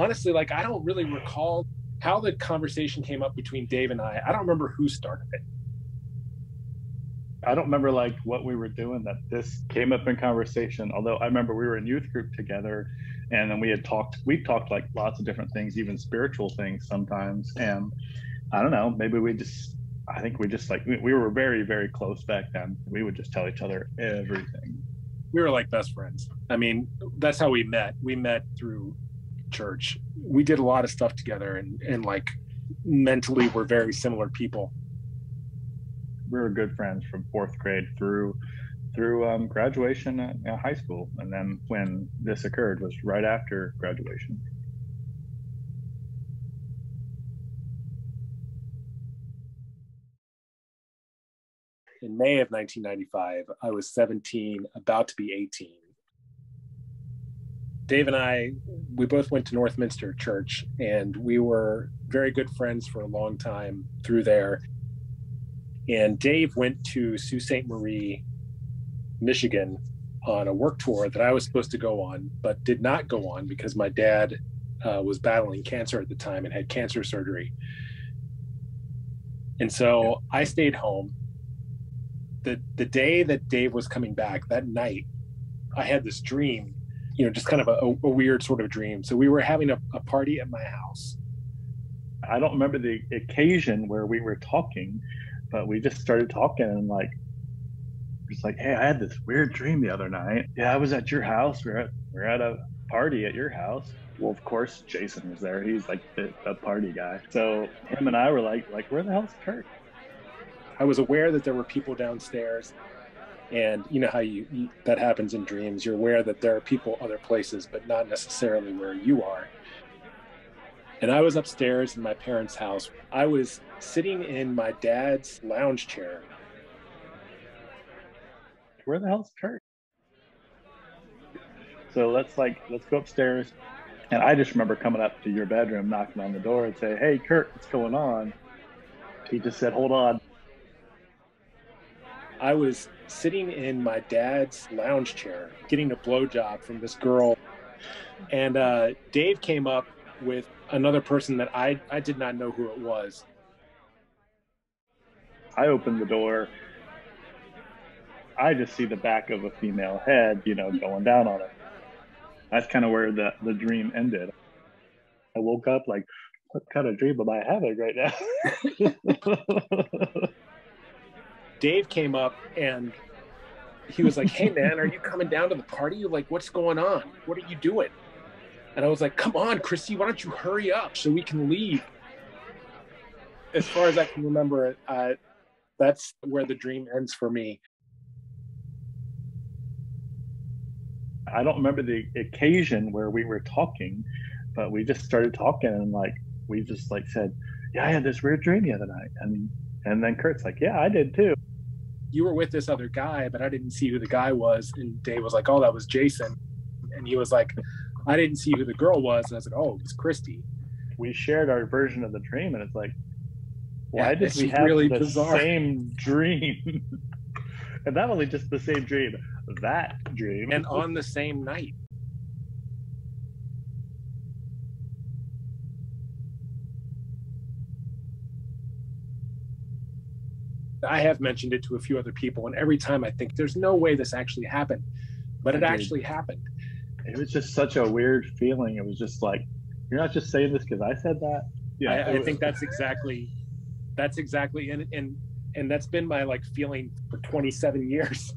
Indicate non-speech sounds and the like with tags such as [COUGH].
honestly, like I don't really recall how the conversation came up between Dave and I. I don't remember who started it. I don't remember like what we were doing that this came up in conversation. Although I remember we were in youth group together and then we had talked we talked like lots of different things, even spiritual things sometimes. And I don't know, maybe we just I think we just like we, we were very, very close back then. We would just tell each other everything. We were like best friends. I mean, that's how we met. We met through church. We did a lot of stuff together and, and like mentally we're very similar people we were good friends from fourth grade through through um, graduation at, at high school, and then when this occurred was right after graduation. In May of 1995, I was 17, about to be 18. Dave and I, we both went to Northminster Church, and we were very good friends for a long time through there. And Dave went to Sault Ste. Marie, Michigan on a work tour that I was supposed to go on, but did not go on because my dad uh, was battling cancer at the time and had cancer surgery. And so I stayed home. The, the day that Dave was coming back, that night, I had this dream, you know, just kind of a, a weird sort of dream. So we were having a, a party at my house. I don't remember the occasion where we were talking, but we just started talking and like just like hey i had this weird dream the other night. Yeah i was at your house. We are at we are at a party at your house. Well of course jason was there. He's like the, the party guy. So him and i were like like where the hell's kurt i was aware that there were people downstairs and you know how you, you that happens in dreams you're aware that there are people other places but not necessarily where you are and I was upstairs in my parents' house. I was sitting in my dad's lounge chair. Where the hell's Kurt? So let's like let's go upstairs. And I just remember coming up to your bedroom, knocking on the door and say, Hey Kurt, what's going on? He just said, Hold on. I was sitting in my dad's lounge chair getting a blowjob from this girl. And uh, Dave came up with another person that I, I did not know who it was. I opened the door. I just see the back of a female head, you know, going down on it. That's kind of where the, the dream ended. I woke up like, what kind of dream am I having right now? [LAUGHS] Dave came up and he was like, Hey [LAUGHS] man, are you coming down to the party? You're Like, what's going on? What are you doing? And I was like, come on, Christy, why don't you hurry up so we can leave? As far as I can remember it, uh, that's where the dream ends for me. I don't remember the occasion where we were talking, but we just started talking and like we just like said, "Yeah, I had this weird dream the other night," and and then Kurt's like, "Yeah, I did too." You were with this other guy, but I didn't see who the guy was, and Dave was like, "Oh, that was Jason," and he was like, I didn't see who the girl was, and I was like, oh, it's Christy. We shared our version of the dream, and it's like, why yeah, did we have really the bizarre. same dream? [LAUGHS] and not only just the same dream, that dream, and on the same night. I have mentioned it to a few other people, and every time I think there's no way this actually happened, but it actually happened it was just such a weird feeling. It was just like, you're not just saying this because I said that. Yeah, I, I think that's exactly, that's exactly, and and and that's been my like feeling for 27 years.